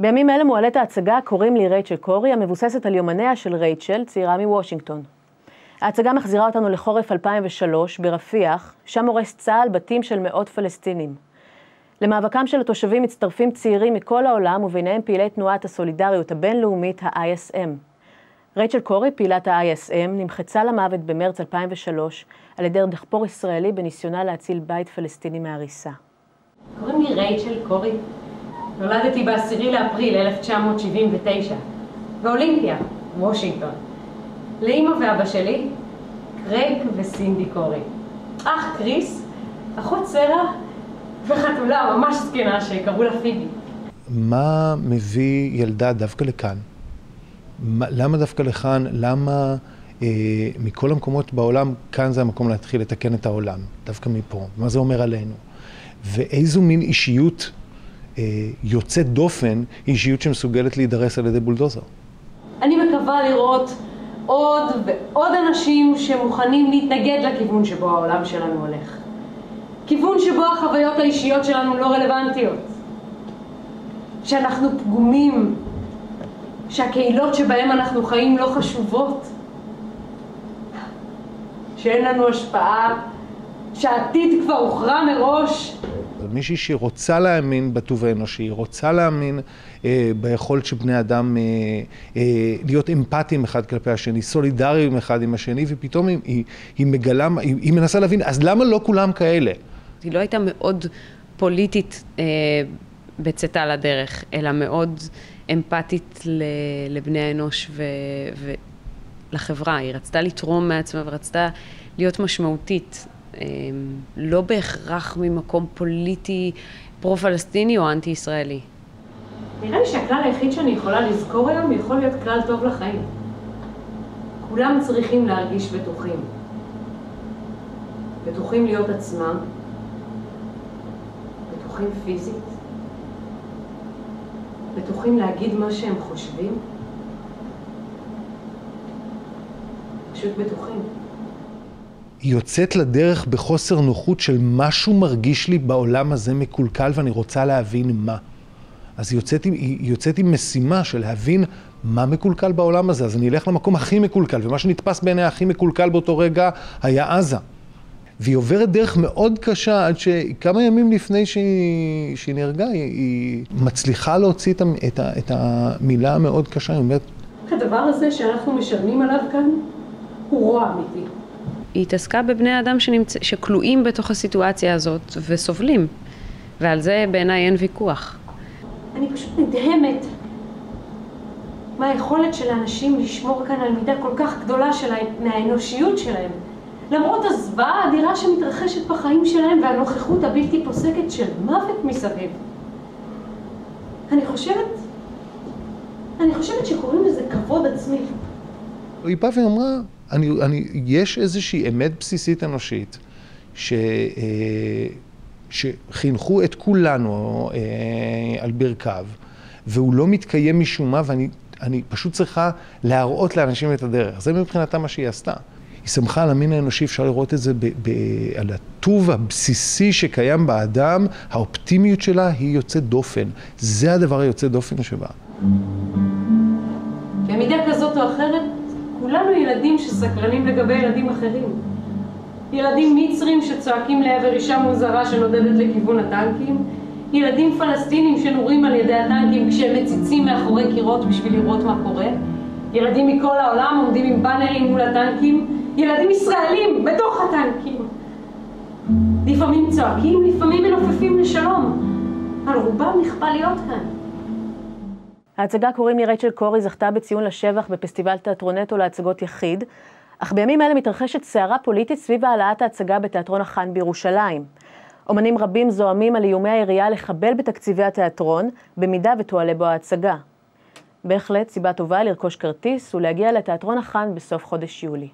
בימים אלה מועלית ההצגה "קוראים לי רייצ'ל קורי", המבוססת על יומניה של רייצ'ל, צעירה מוושינגטון. ההצגה מחזירה אותנו לחורף 2003 ברפיח, שם הורס צה"ל בתים של מאות פלסטינים. למאבקם של התושבים מצטרפים צעירים מכל העולם, וביניהם פעילי תנועת הסולידריות הבינלאומית, ה-ISM. רייצ'ל קורי, פעילת ה-ISM, נמחצה למוות במרץ 2003 על ידי דחפור ישראלי בניסיונה להציל בית פלסטיני מהריסה. קוראים לי רייצ'ל קורי. נולדתי ב-10 לאפריל 1979, באולימפיה, וושינגטון. לאימא ואבא שלי, קרייג וסינדי קורי. אח קריס, אחות סרה וחתולה ממש זקנה שקראו לה פיבי. מה מביא ילדה דווקא לכאן? למה דווקא לכאן? למה אה, מכל המקומות בעולם, כאן זה המקום להתחיל לתקן את העולם, דווקא מפה? מה זה אומר עלינו? ואיזו מין אישיות יוצאת דופן אישיות שמסוגלת להידרס על ידי בולדוזר? אני מקווה לראות עוד ועוד אנשים שמוכנים להתנגד לכיוון שבו העולם שלנו הולך. כיוון שבו החוויות האישיות שלנו לא רלוונטיות. שאנחנו פגומים, שהקהילות שבהן אנחנו חיים לא חשובות, שאין לנו השפעה, שהעתיד כבר הוכרע מראש. מישהי שרוצה להאמין בטוב האנושי, רוצה להאמין אה, ביכולת של בני אדם אה, אה, להיות אמפתיים אחד כלפי השני, סולידריים אחד עם השני, ופתאום היא, היא, היא מגלה, היא, היא מנסה להבין, אז למה לא כולם כאלה? היא לא הייתה מאוד פוליטית אה, בצאתה לדרך, אלא מאוד אמפתית לבני האנוש ו, ולחברה. היא רצתה לתרום מעצמה ורצתה להיות משמעותית. אה, לא בהכרח ממקום פוליטי פרו-פלסטיני או אנטי-ישראלי. נראה לי שהכלל היחיד שאני יכולה לזכור היום יכול להיות כלל טוב לחיים. כולם צריכים להרגיש בטוחים. בטוחים להיות עצמם, בטוחים פיזית, בטוחים להגיד מה שהם חושבים, פשוט בטוחים. היא יוצאת לדרך בחוסר נוחות של משהו מרגיש לי בעולם הזה מקולקל ואני רוצה להבין מה. אז היא יוצאת, היא יוצאת עם משימה של להבין מה מקולקל בעולם הזה. אז אני אלך למקום הכי מקולקל, ומה שנתפס בעיני הכי מקולקל באותו רגע היה עזה. והיא עוברת דרך מאוד קשה עד שכמה ימים לפני שהיא, שהיא נהרגה, היא, היא מצליחה להוציא את, את, את המילה המאוד קשה, היא אומרת... הדבר הזה שאנחנו משלמים עליו כאן הוא רוע אמיתי. היא התעסקה בבני אדם שנמצ... שכלואים בתוך הסיטואציה הזאת וסובלים, ועל זה בעיניי אין ויכוח. אני פשוט נדהמת מהיכולת של האנשים לשמור כאן על מידה כל כך גדולה של... מהאנושיות שלהם. למרות הזוועה האדירה שמתרחשת בחיים שלהם והנוכחות הבלתי פוסקת של מוות מסביב. אני חושבת, אני חושבת שקוראים לזה כבוד עצמי. היא באה ואמרה, אני, אני, יש איזושהי אמת בסיסית אנושית ש, אה, שחינכו את כולנו אה, על ברכיו, והוא לא מתקיים משום מה, ואני פשוט צריכה להראות לאנשים את הדרך. זה מבחינתה מה שהיא עשתה. היא שמחה על המין האנושי, אפשר לראות את זה ב, ב, על הטוב הבסיסי שקיים באדם, האופטימיות שלה היא יוצאת דופן. זה הדבר היוצא דופן שבה. במידה כזאת או אחרת, כולנו ילדים שסקרנים לגבי ילדים אחרים. ילדים מצרים שצועקים לעבר אישה מוזרה שנודדת לכיוון הטנקים, ילדים פלסטינים שנורים על ידי הטנקים כשהם מציצים מאחורי קירות בשביל לראות מה קורה, ילדים מכל העולם עומדים עם באנרים מול הטנקים ילדים ישראלים בתוך הטנקים. לפעמים צועקים, לפעמים מנופפים לשלום. על רובם נכפה להיות כאן. ההצגה קוראים לי רייצ'ל קורי זכתה בציון לשבח בפסטיבל תיאטרונטו להצגות יחיד, אך בימים אלה מתרחשת סערה פוליטית סביב העלאת ההצגה בתיאטרון החאן בירושלים. אומנים רבים זועמים על איומי העירייה לחבל בתקציבי התיאטרון, במידה ותועלה בו ההצגה. בהחלט סיבה טובה לרכוש כרטיס ולהגיע לתיאטרון החאן בסוף חודש יולי.